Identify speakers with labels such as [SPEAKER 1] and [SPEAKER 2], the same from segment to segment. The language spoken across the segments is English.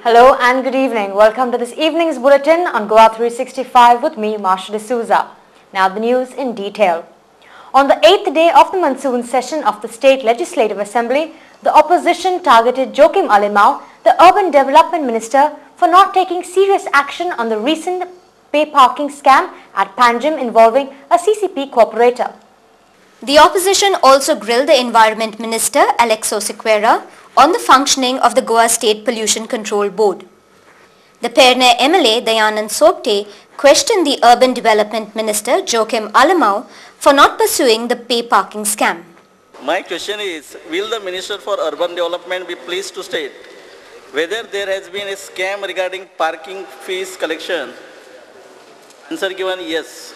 [SPEAKER 1] Hello and good evening. Welcome to this evening's bulletin on Goa 365 with me, Marsha D'Souza. Now the news in detail. On the eighth day of the monsoon session of the State Legislative Assembly, the opposition targeted Joaquim Alemao, the Urban Development Minister, for not taking serious action on the recent pay parking scam at Panjim involving a CCP corporator.
[SPEAKER 2] The opposition also grilled the Environment Minister Aleixo Sequeira on the functioning of the Goa State Pollution Control Board. The Pernem MLA Dayanand Sopte questioned the Urban Development Minister Joaquim Alemao for not pursuing the pay parking scam.
[SPEAKER 3] My question is, will the Minister for Urban Development be pleased to state whether there has been a scam regarding parking fees collection? Answer given yes.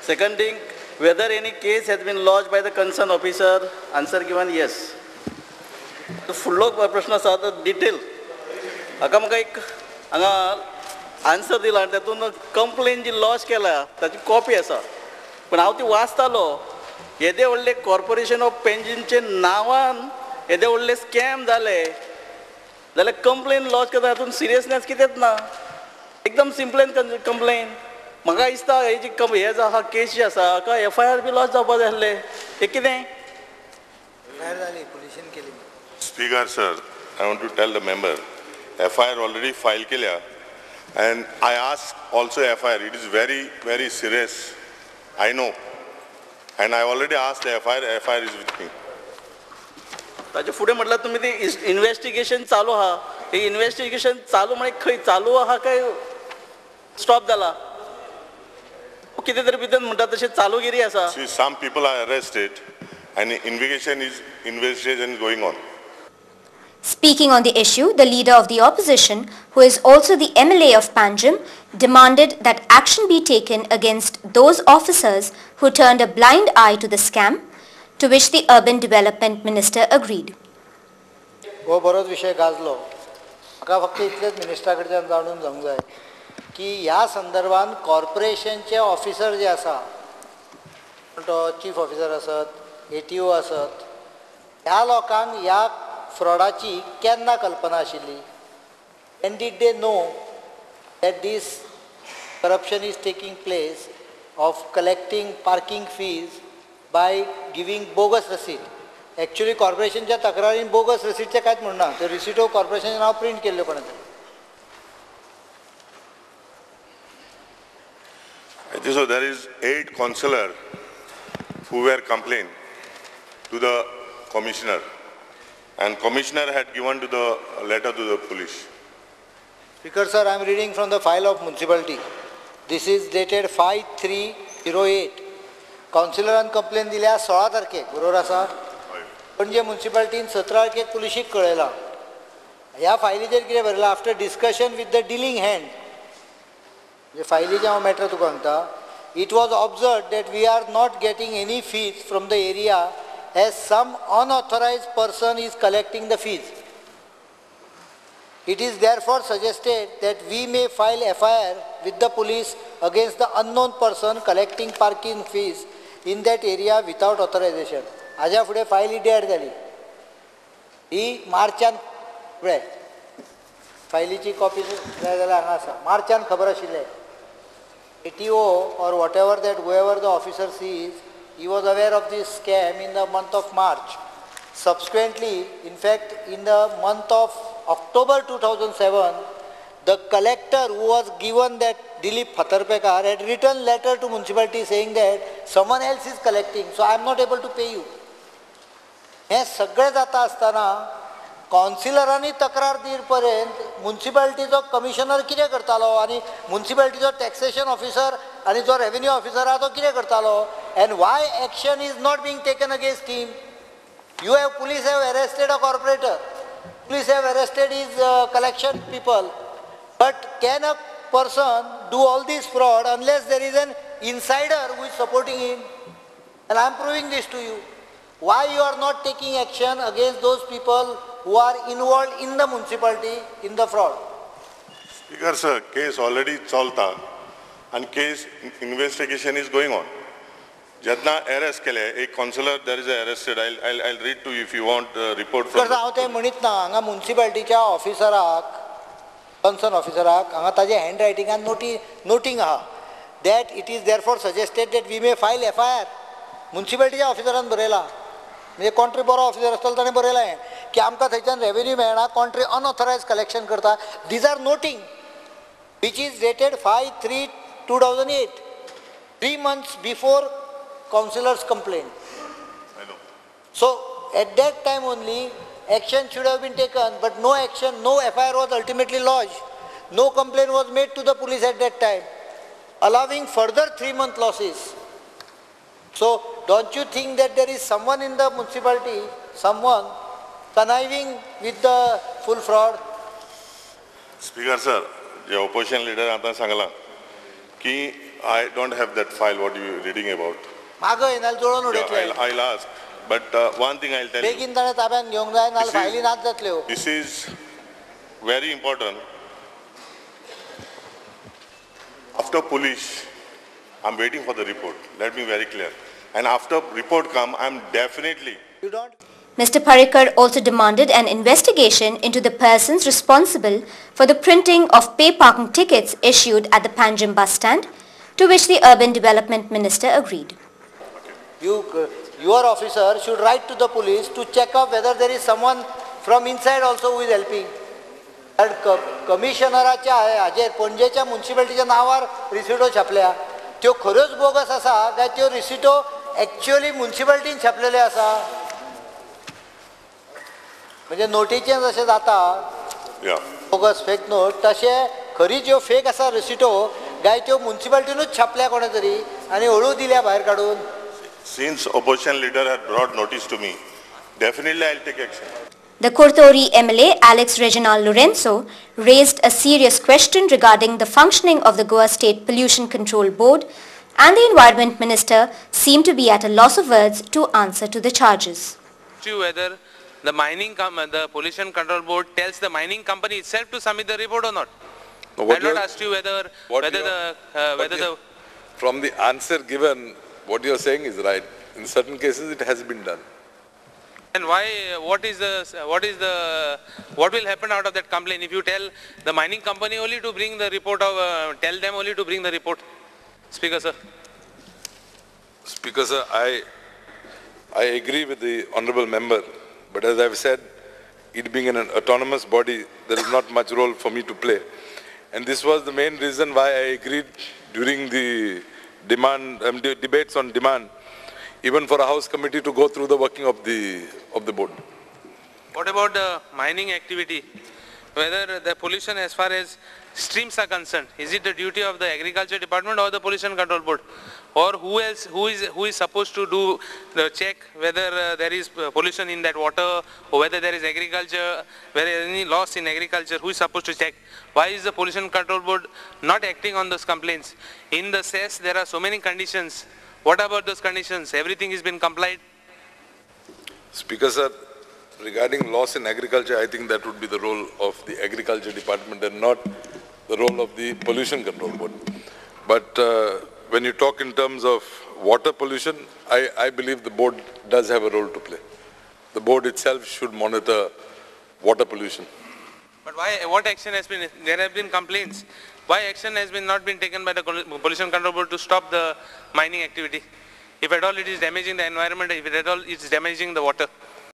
[SPEAKER 3] Second thing, whether any case has been lodged by the concerned officer? Answer given yes. फुडलो प्रश्न आसा तो detail हाका म्हाका एक हांगा answer दिला आनी तातूंत कंप्लेन जी लॉज केल्या ताची कॉपी आसा पूण हांव ती वाचतालो येदे व्हडले कॉर्पोरेशन ऑफ पेन्शनचे नांवान येदे व्हडले स्कॅम जाले जाल्यार कंप्लेन लॉज करता हातूंत सिरियसनेस कितेंच ना? एकदम सिंपलेन कंप्लेन म्हाका दिसता हे जी कम हे आहा केस जी आसा हाका एफ आय आर बी लॉज जावपा जाय आसले हे कितें
[SPEAKER 4] speaker sir I want to tell the member F I R already file केल्या and I ask also F I R it is very very serious I know and I already ask F I R F I R is with me
[SPEAKER 3] ताचे फुडें म्हटल्यार तुमी ते investigation चालू आहा हे investigation चालू म्हणजे खंय चालू आहा काय? स्टॉप जाला हो, कितें तरी भितर म्हणटा तशें चालूगिरी आसा
[SPEAKER 4] see some people are arrested and investigation is investigation is on.
[SPEAKER 2] Speaking on the issue, the leader of the opposition, who is also the MLA of Panjim, demanded that action be taken against those officers who turned a blind eye to the scam, to which the Urban Development Minister agreed.
[SPEAKER 5] हो बरोच विशय गाजलो म्हाका फक्त इतलेंच मिनिस्टरा कडच्यान जाणून जावंक जाय की ह्या संदर्भान कॉर्पोरेशनचे ऑफिसर जे आसा तो चीफ ऑफिसर आसत ए टी ओ आसत ह्या लोकांक ह्या फ्रॉडाची केन्ना कल्पना आशिल्ली and did they know that this corruption is taking place of collecting parking fees by giving bogus receipt actually कॉर्पोरेशनच्या तक्रारीन बोगस रसीटचे कांयच म्हणना ते रिसिटो कॉर्पोरेशनाचे नांव प्रिंट केल्ले कोणा तरी
[SPEAKER 4] I think so there is eight councillor who were complained to the commissioner. And commissioner had given to the letter to the police.
[SPEAKER 5] Speaker sir, I am reading from the file of municipality. This is dated 5308. कावन्सिलरान complain दिल्या सोळा तारखेक बरोबर आसा पणजे म्युन्सिपाल्टीन सतरा तारखेक पुलिशीक कळयलां ह्या फायलीचेर कितें बरयलां after discussion with the dealing hand म्हणजे फायलीचे हांव मॅटर तुका सांगता it was observe that we are not getting any fees from the area as some अनऑथोरायज person is collecting the fees It is therefore suggested that we may file FIR with the police against the unknown person collecting parking fees in that area without authorization. हाज्या फुडें file ही dead जाली ही मार्चान पळय फायलीची copy जाय जाल्यार हांगा आसा मार्चान खबर आशिल्लें A T O or what ever that who ever the officer seize He was aware of this scam in the month of March. Subsequently, in fact, in the month of October 2007, the collector who was given that Dilip Phatharpekar had written letter to municipality saying that someone else is collecting, so I am not able to pay you. हे सगळं जाता असताना कॉन्सिलरांनी तक्रार दीर पर्यंत म्युन्सिपाल्टीचो commissioner कितें करतालो आनी म्युन्सिपाल्टीचो टॅक्सेशन ऑफिसर आनी जो रेव्हेन्यू ऑफिसर आहा तो कितें करतालो and why action is not being taken against him. You have police have arrested a corporator, police have arrested his uh, collection people, but can a person do all this fraud unless there is an insider who is supporting him? And I am proving this to you. Why you are not taking action against those people who are involved in the municipality in the fraud?
[SPEAKER 4] Speaker sir, case already solved uh, and case investigation is going on. जेन्ना arrest केले एक councillor there is arrested I I read to if you want
[SPEAKER 5] report
[SPEAKER 4] from
[SPEAKER 5] हांव तें म्हणीत ना हांगा म्युन्सिपाल्टीच्या ऑफिसराक concern ऑफिसराक हांगा ताजे हँड रायटिंगान नोटी नोटींग आहा that it is there for suggested that we may file F I R मुन्सिपाल्टीच्या ऑफिसरान बरयला म्हणजे कॉन्ट्री बरो ऑफिसर आसतलो ताणें बरयलां हें की आमकां थंयच्यान रेवेन्यू मेळना कॉन्ट्री अनऑथरायज कलेक्शन करता these are noting which is dated 5-3-2008, three months before councillor's complaint.
[SPEAKER 4] I know.
[SPEAKER 5] So at that time only, action should have been taken, but no action, no FIR was ultimately lodged. No complaint was made to the police at that time, allowing further three-month losses. So don't you think that there is someone in the municipality, someone conniving with the full fraud?
[SPEAKER 4] Speaker sir, J opposition leader आतां सांगलां की I don't have that file what you reading about. I'll, ask. But uh, one thing I'll tell you, This is- this is very important. After police, I'm waiting for the report. Let me be very clear. And after report come, I'm definitely
[SPEAKER 5] You don't.
[SPEAKER 2] Mr. Parrikar also demanded an investigation into the persons responsible for the printing of pay parking tickets issued at the Panjim bus stand, to which the Urban Development Minister agreed.
[SPEAKER 5] You, your officer should write to the police to check up whether there is someone from inside also who is helping. And कमिशनराच्या हाजेर पणजेच्या मुन्सिपाल्टीच्या नांवार रिसिटो छापल्या त्यो खऱ्योच bogus आसा काय त्यो रिसिटो actually मुन्सिपाल्टीन छापलेल्यो आसा म्हणजे नोटीचें जशें जाता
[SPEAKER 4] yeah.
[SPEAKER 5] बोगस फेक नोट तशें खरी ज्यो फेक आसा रिसिटो गाय त्यो मुन्सिपाल्टीनूच छापल्या कोणे तरी आनी हळू दिल्या भायर काडून
[SPEAKER 4] Since opposition leader had brought notice to me, definitely I'll take action.
[SPEAKER 2] The Curtorim MLA Aleixo Reginaldo Lourenco raised a serious question regarding the functioning of the Goa State Pollution Control Board and the Environment Minister seemed to be at a loss of words to answer to the charges.
[SPEAKER 6] you whether the mining, com- the pollution control board tells the mining company itself to submit the report or not.
[SPEAKER 7] No,
[SPEAKER 6] I
[SPEAKER 7] what
[SPEAKER 6] have not
[SPEAKER 7] you're-
[SPEAKER 6] asked you whether, whether the,
[SPEAKER 7] you're-
[SPEAKER 6] uh, whether the,
[SPEAKER 7] you're- From the answer given, what you're saying is right. In certain cases, it has been done.
[SPEAKER 6] and why, uh, what is the, what is the, what will happen out of that complaint if you tell the mining company only to bring the report of, uh, tell them only to bring the report? Speaker sir.
[SPEAKER 7] Speaker, sir, I, I agree with the honorable member, but as I've said, it being an autonomous body, there is not much role for me to play. And this was the main reason why I agreed during the demand, um, de- debates on demand, even for a House committee to go through the working of the, of the board.
[SPEAKER 6] What about the mining activity? Whether the pollution as far as streams are concerned, is it the duty of the agriculture department or the pollution control board? Or who else, who is, who is supposed to do the check whether uh, there is uh, pollution in that water or whether there is agriculture, whether there is any loss in agriculture, who is supposed to check? Why is the pollution control board not acting on those complaints? In the cess there are so many conditions. What about those conditions? Everything has been complied?
[SPEAKER 7] Speaker, sir, regarding loss in agriculture, I think that would be the role of the agriculture department and not the role of the pollution control board. But uh, when you talk in terms of water pollution, I, I believe the board does have a role to play. The board itself should monitor water pollution.
[SPEAKER 6] But why, what action has been, there have been complaints. Why action has been not been taken by the pollution control board to stop the mining activity? If at all it is damaging the environment, if at all it is damaging the water.